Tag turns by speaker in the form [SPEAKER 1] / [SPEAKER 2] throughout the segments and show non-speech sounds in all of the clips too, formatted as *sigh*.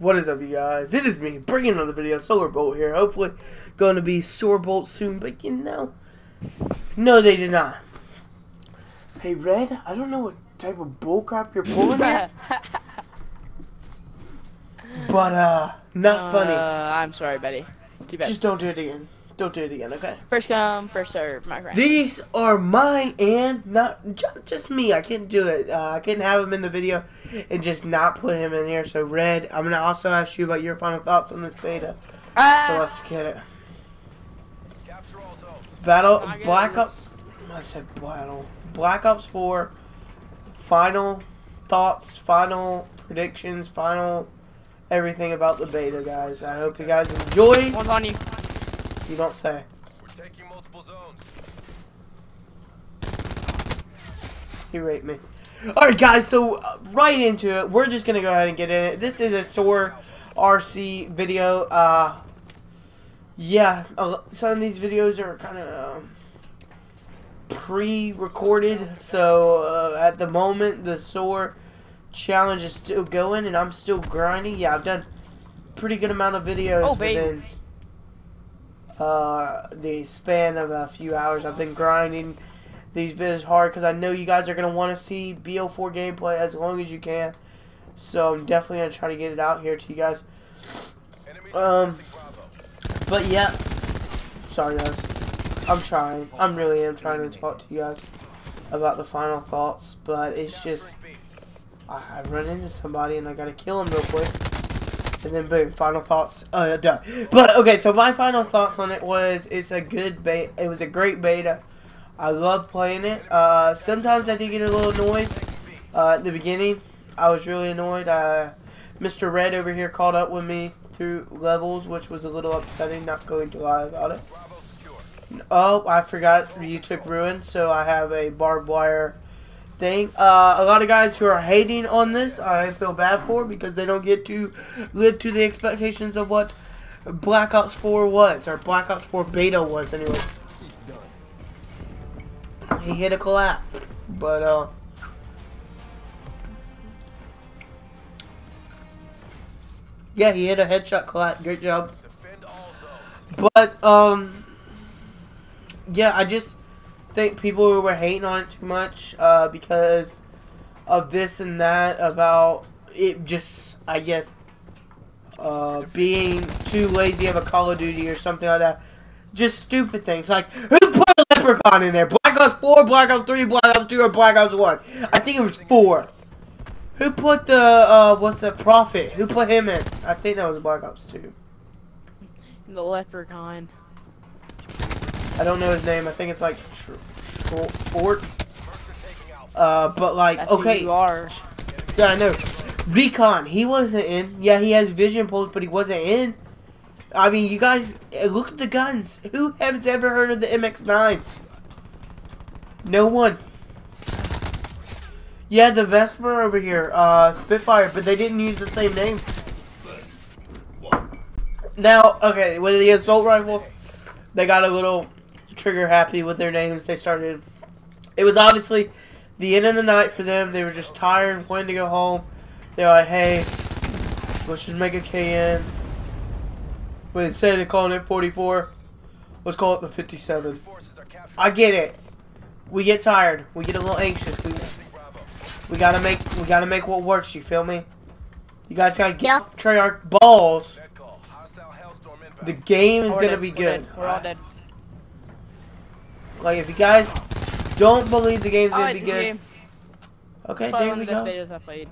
[SPEAKER 1] What is up, you guys? It is me, bringing another video. Solar Bolt here. Hopefully, going to be Solar Bolt soon, but you know, no, they did not. Hey, Red, I don't know what type of bullcrap you're pulling here, *laughs* but uh, not funny.
[SPEAKER 2] Uh, I'm sorry, Betty. Too bad.
[SPEAKER 1] Just don't do it again. Don't do it again, okay?
[SPEAKER 2] first come, first serve, my friend.
[SPEAKER 1] These are mine and not just me. I can't do it. Uh, I can't have him in the video and just not put him in here. So, Red, I'm gonna also ask you about your final thoughts on this beta. So
[SPEAKER 2] ah,
[SPEAKER 1] let's get it. Battle Black. Ops. I said battle. Black Ops 4. Final thoughts, final predictions, final everything about the beta, guys. I hope you guys enjoy.
[SPEAKER 2] one's on you.
[SPEAKER 1] You don't say.
[SPEAKER 3] We're taking multiple zones.
[SPEAKER 1] You rate me. Alright, guys, so uh, right into it. We're just going to go ahead and get in it. This is a SOAR RC video. Uh, yeah, some of these videos are kind of um, pre-recorded. So uh, at the moment, the SOAR challenge is still going, and I'm still grinding. Yeah, I've done pretty good amount of videos
[SPEAKER 2] Oh, baby.
[SPEAKER 1] Uh, the span of a few hours. I've been grinding these videos hard because I know you guys are going to want to see BO4 gameplay as long as you can. So I'm definitely going to try to get it out here to you guys. Um. But yeah, sorry guys. I'm trying. I'm really am trying to talk to you guys about the final thoughts, but it's just
[SPEAKER 3] I B.
[SPEAKER 1] I, I run into somebody and I gotta kill him real quick, and then boom, final thoughts. Uh, done. But okay, so my final thoughts on it was it's a good beta. It was a great beta. I love playing it. Uh, sometimes I did get a little annoyed uh, at the beginning. I was really annoyed. Uh, Mr. Red over here caught up with me through levels, which was a little upsetting. Not going to lie about it. Oh, I forgot you took ruin, so I have a barbed wire thing. Uh, a lot of guys who are hating on this, I feel bad for because they don't get to live to the expectations of what Black Ops 4 was, or Black Ops 4 beta was, anyway. He hit a collapse, but uh. Yeah, he hit a headshot collapse. Great job. But um, yeah, I just think people were hating on it too much uh, because of this and that about it. Just I guess uh, being too lazy of a Call of Duty or something like that. Just stupid things like who put a leprechaun in there? Black Ops Four, Black Ops Three, Black Ops Two, or Black Ops One? I think it was four. Who put the uh, what's the prophet? Who put him in? I think that was Black Ops Two.
[SPEAKER 2] The leprechaun.
[SPEAKER 1] I don't know his name. I think it's like Tr- Tr- Fort.
[SPEAKER 3] Mercs are taking out.
[SPEAKER 1] Uh, but like,
[SPEAKER 2] That's
[SPEAKER 1] okay,
[SPEAKER 2] you are.
[SPEAKER 1] yeah, I know. Recon, he wasn't in. Yeah, he has vision pulse, but he wasn't in. I mean, you guys, eh, look at the guns. Who has ever heard of the MX-9? No one. Yeah, the Vesper over here, uh, Spitfire, but they didn't use the same name. Now, okay, with the assault rifles, they got a little trigger happy with their names. They started. It was obviously the end of the night for them. They were just tired, wanting to go home. They're like, hey, let's just make a KN. But instead of calling it 44, let's call it the 57.
[SPEAKER 3] Forces are capturing
[SPEAKER 1] I get it. We get tired. We get a little anxious. We we gotta make we gotta make what works. You feel me? You guys gotta get
[SPEAKER 2] Yeah.
[SPEAKER 1] Treyarch balls.
[SPEAKER 3] Dead call. Hostile Hellstorm inbound.
[SPEAKER 1] The game is gonna
[SPEAKER 2] dead.
[SPEAKER 1] be good.
[SPEAKER 2] We're all dead.
[SPEAKER 1] Like if you guys don't believe the game's gonna
[SPEAKER 2] like
[SPEAKER 1] be good,
[SPEAKER 2] game.
[SPEAKER 1] okay,
[SPEAKER 2] It's
[SPEAKER 1] there
[SPEAKER 2] one
[SPEAKER 1] we
[SPEAKER 2] of the
[SPEAKER 1] go.
[SPEAKER 2] best betas I've played.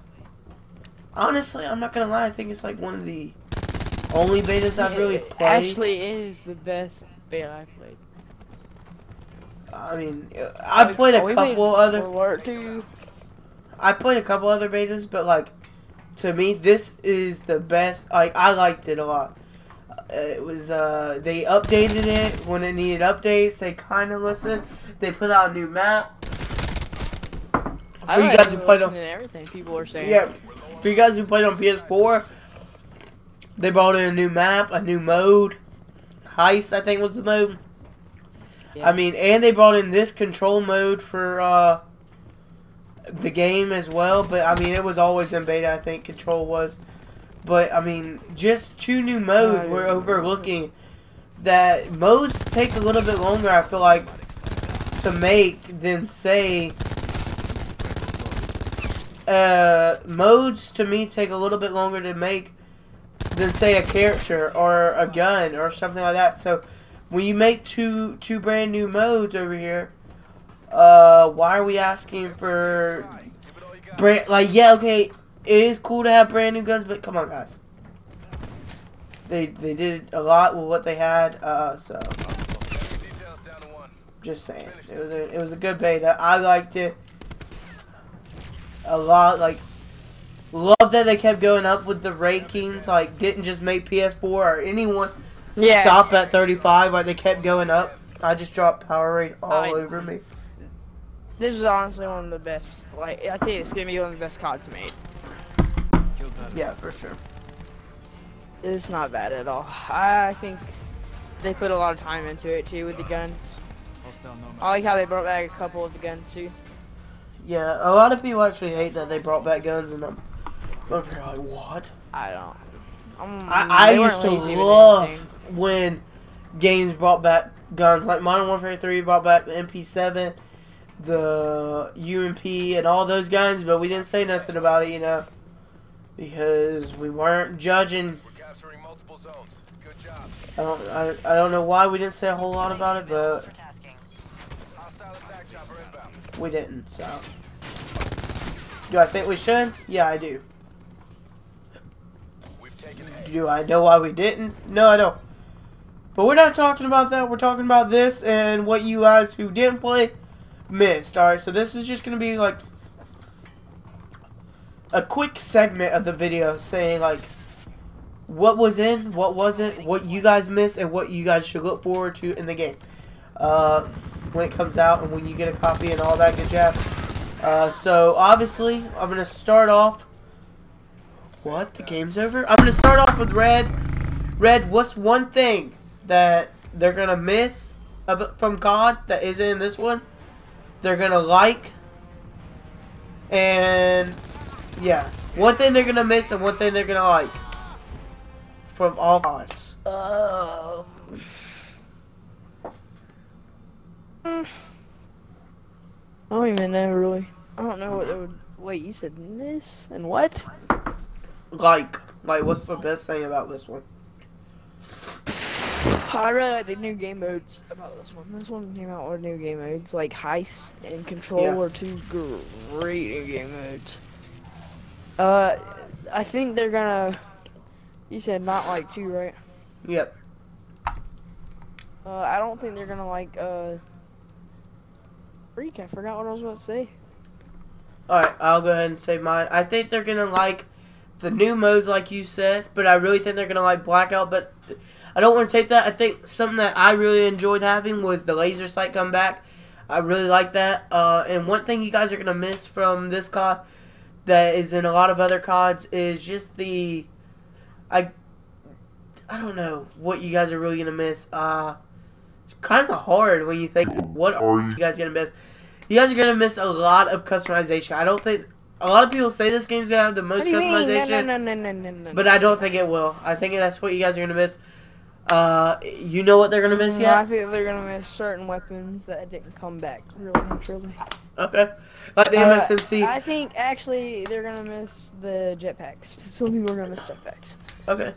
[SPEAKER 1] Honestly, I'm not gonna lie. I think it's like one of the only betas I've really
[SPEAKER 2] It
[SPEAKER 1] played.
[SPEAKER 2] Actually, is the best beta I've played.
[SPEAKER 1] I mean, I played a couple other.
[SPEAKER 2] Two.
[SPEAKER 1] I played a couple other betas, but like to me, this is the best. Like I liked it a lot. Uh, It was uh they updated it when it needed updates. They kind of listened. They put out a new map.
[SPEAKER 2] I
[SPEAKER 1] For you guys who played on
[SPEAKER 2] everything people were saying.
[SPEAKER 1] yeah, for you guys who played on PS4, they brought in a new map, a new mode. Heist, I think was the mode.
[SPEAKER 2] Yeah.
[SPEAKER 1] I mean, and they brought in this control mode for uh, the game as well. But I mean, it was always in beta. I think control was But I mean, just two new modes we're overlooking. That modes take a little bit longer. I feel like to make than say. Uh, modes to me take a little bit longer to make than say a character or a gun or something like that. So when you make two two brand new modes over here, uh, why are we asking for
[SPEAKER 3] Give it all you got.
[SPEAKER 1] brand like yeah okay it is cool to have brand new guns but come on guys they they did a lot with what they had uh so
[SPEAKER 3] Every detail's down to one.
[SPEAKER 1] just saying it was a it was a good beta I liked it a lot like love that they kept going up with the rankings like didn't just make PS4 or anyone
[SPEAKER 2] Yeah.
[SPEAKER 1] stop at 35 like they kept going up I just dropped power rate all
[SPEAKER 2] I-
[SPEAKER 1] over me
[SPEAKER 2] This is honestly one of the best. Like, I think it's gonna be one of the best cards made.
[SPEAKER 1] Yeah for sure
[SPEAKER 2] It's not bad at all. I think they put a lot of time into it too with the guns. I like how they brought back a couple of the guns too.
[SPEAKER 1] yeah a lot of people actually hate that they brought back guns and I'm I'm like what
[SPEAKER 2] I don't. Um,
[SPEAKER 1] I, I used to love when games brought back guns like Modern Warfare 3 brought back the MP7, the UMP, and all those guns, but we didn't say nothing about it, you know, because we weren't judging.
[SPEAKER 3] We're capturing multiple zones. Good job.
[SPEAKER 1] I don't, I, I don't know why we didn't say a whole lot about it, but
[SPEAKER 3] Hostile attack chopper inbound.
[SPEAKER 1] we didn't. So, do I think we should? Yeah, I do.
[SPEAKER 3] We've taken
[SPEAKER 1] Do I know why we didn't? No, I don't. But we're not talking about that. We're talking about this and what you guys who didn't play missed. Alright, so this is just going to be like a quick segment of the video saying like what was in, what wasn't, what you guys missed, and what you guys should look forward to in the game. Uh, when it comes out and when you get a copy and all that good jazz. Uh, so obviously, I'm to start off what? The game's over? I'm gonna start off with Red. Red, what's one thing that they're gonna miss from God that isn't in this one? They're gonna like. And yeah, one thing they're gonna miss and one thing they're gonna like from all gods.
[SPEAKER 2] Um. I don't even know really. I don't know what they would. Wait, you said this and what?
[SPEAKER 1] Like, like, what's the best thing about this one?
[SPEAKER 2] I really like the new game modes about this one. This one came out with new game modes, like heist and control
[SPEAKER 1] Yeah.
[SPEAKER 2] are two great new game modes. Uh, I think they're gonna. You said not like two, right?
[SPEAKER 1] Yep.
[SPEAKER 2] Uh, I don't think they're gonna like uh. Freak! I forgot what I was about to say.
[SPEAKER 1] All right, I'll go ahead and say mine. I think they're gonna like the new modes, like you said, but I really think they're gonna like Blackout. But I don't want to take that. I think something that I really enjoyed having was the laser sight come back. I really like that. Uh, and one thing you guys are gonna miss from this COD that is in a lot of other CODs is just the I I don't know what you guys are really gonna miss. Uh, it's kind of hard when you think what are you guys gonna miss. You guys are gonna miss a lot of customization. I don't think a lot of people say this game's gonna have the most
[SPEAKER 2] What do you mean? No,
[SPEAKER 1] customization,
[SPEAKER 2] no, no, no, no, no, no.
[SPEAKER 1] but I don't think it will. I think that's what you guys are gonna miss. Uh, you know what they're gonna miss
[SPEAKER 2] Mm, I think they're gonna miss certain weapons that didn't come back really naturally.
[SPEAKER 1] Okay, like the
[SPEAKER 2] Uh,
[SPEAKER 1] MSMC.
[SPEAKER 2] I think actually they're gonna miss the jetpacks. *laughs* Some people are gonna miss jetpacks.
[SPEAKER 1] Okay.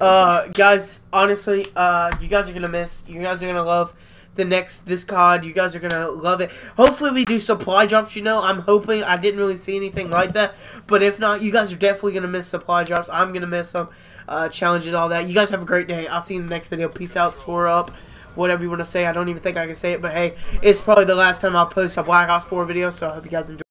[SPEAKER 1] Uh, guys, honestly, uh, you guys are gonna miss. You guys are gonna love the next this COD. You guys are gonna love it. Hopefully, we do supply drops. You know, I'm hoping. I didn't really see anything like that, but if not, you guys are definitely gonna miss supply drops. I'm gonna miss them. Uh, challenges, all that. You guys have a great day. I'll see you in the next video. Peace out. Soar up. Whatever you want to say. I don't even think I can say it, but hey, it's probably the last time I'll post a Black Ops 4 video. So I hope you guys enjoy.